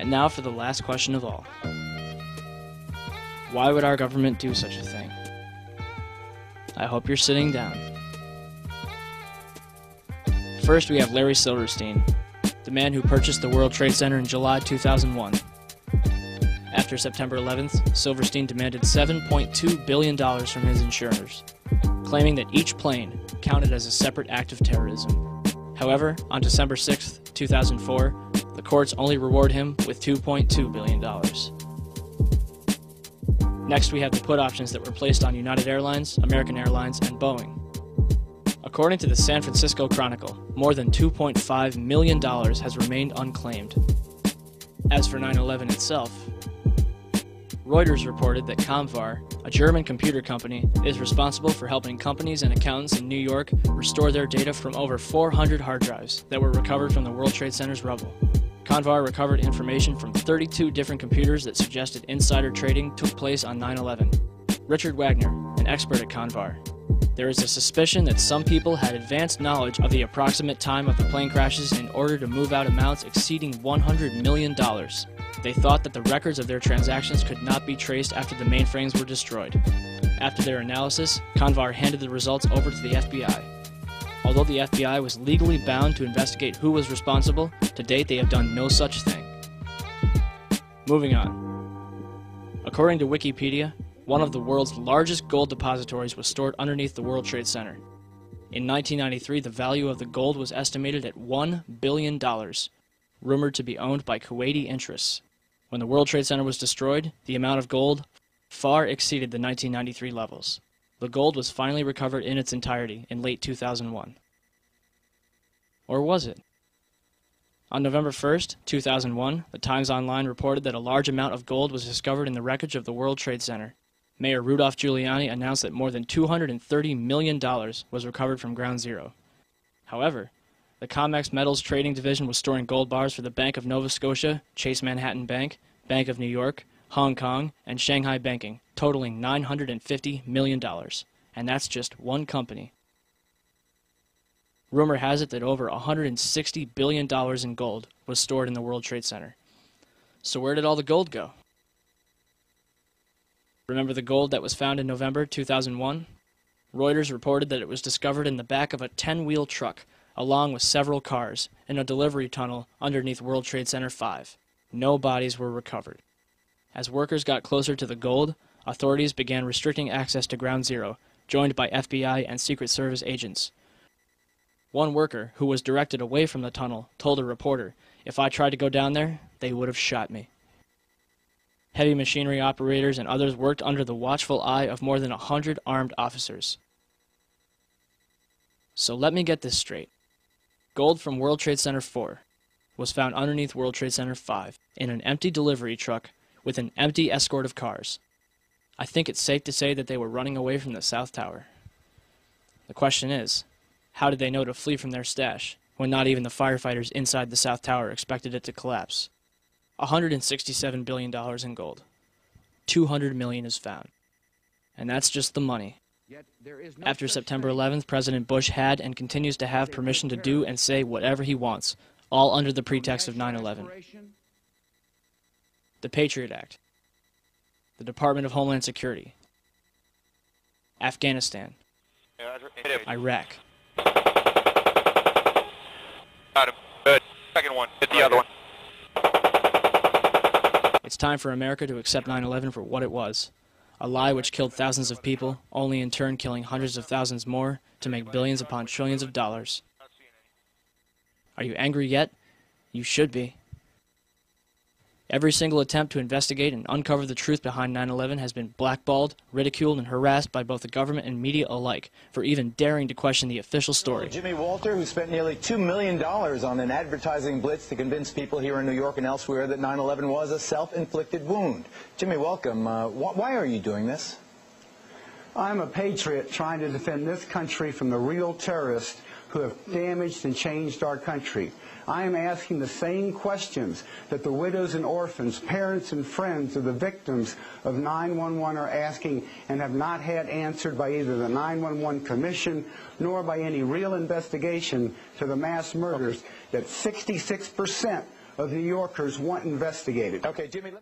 And now for the last question of all. Why would our government do such a thing? I hope you're sitting down. First, we have Larry Silverstein, the man who purchased the World Trade Center in July 2001. After September 11th, Silverstein demanded $7.2 billion from his insurers, claiming that each plane counted as a separate act of terrorism. However, on December 6, 2004, the courts only reward him with $2.2 billion. Next, we have the put options that were placed on United Airlines, American Airlines, and Boeing. According to the San Francisco Chronicle, more than $2.5 million has remained unclaimed. As for 9 11 itself, Reuters reported that Convar, a German computer company, is responsible for helping companies and accountants in New York restore their data from over 400 hard drives that were recovered from the World Trade Center's rubble. Convar recovered information from 32 different computers that suggested insider trading took place on 9 11. Richard Wagner, an expert at Convar, there is a suspicion that some people had advanced knowledge of the approximate time of the plane crashes in order to move out amounts exceeding $100 million. They thought that the records of their transactions could not be traced after the mainframes were destroyed. After their analysis, Convar handed the results over to the FBI. Although the FBI was legally bound to investigate who was responsible, to date they have done no such thing. Moving on. According to Wikipedia, one of the world's largest gold depositories was stored underneath the World Trade Center. In 1993, the value of the gold was estimated at $1 billion, rumored to be owned by Kuwaiti interests. When the World Trade Center was destroyed, the amount of gold far exceeded the 1993 levels. The gold was finally recovered in its entirety in late 2001. Or was it? On November 1st, 2001, the Times Online reported that a large amount of gold was discovered in the wreckage of the World Trade Center. Mayor Rudolph Giuliani announced that more than $230 million was recovered from Ground Zero. However, the COMEX Metals Trading Division was storing gold bars for the Bank of Nova Scotia, Chase Manhattan Bank, Bank of New York, Hong Kong, and Shanghai Banking, totaling $950 million. And that's just one company. Rumor has it that over $160 billion in gold was stored in the World Trade Center. So, where did all the gold go? Remember the gold that was found in November 2001? Reuters reported that it was discovered in the back of a 10 wheel truck, along with several cars, in a delivery tunnel underneath World Trade Center 5. No bodies were recovered. As workers got closer to the gold, authorities began restricting access to Ground Zero, joined by FBI and Secret Service agents. One worker, who was directed away from the tunnel, told a reporter, If I tried to go down there, they would have shot me. Heavy machinery operators and others worked under the watchful eye of more than a hundred armed officers. So let me get this straight. Gold from World Trade Center 4 was found underneath World Trade Center 5 in an empty delivery truck with an empty escort of cars. I think it's safe to say that they were running away from the South Tower. The question is, how did they know to flee from their stash when not even the firefighters inside the South Tower expected it to collapse? $167 billion in gold. 200 million is found. And that's just the money. After September 11th, President Bush had and continues to have permission to do and say whatever he wants, all under the pretext of 9 11 the Patriot Act, the Department of Homeland Security, Afghanistan, Iraq. Good. Second one. Hit the other one. It's time for America to accept 9 11 for what it was a lie which killed thousands of people, only in turn killing hundreds of thousands more to make billions upon trillions of dollars. Are you angry yet? You should be. Every single attempt to investigate and uncover the truth behind 9 11 has been blackballed, ridiculed, and harassed by both the government and media alike for even daring to question the official story. Jimmy Walter, who spent nearly $2 million on an advertising blitz to convince people here in New York and elsewhere that 9 11 was a self inflicted wound. Jimmy, welcome. Uh, wh why are you doing this? I'm a patriot trying to defend this country from the real terrorists who have damaged and changed our country. I am asking the same questions that the widows and orphans, parents and friends of the victims of 911 are asking and have not had answered by either the 911 Commission nor by any real investigation to the mass murders that 66% of New Yorkers want investigated. Okay, Jimmy.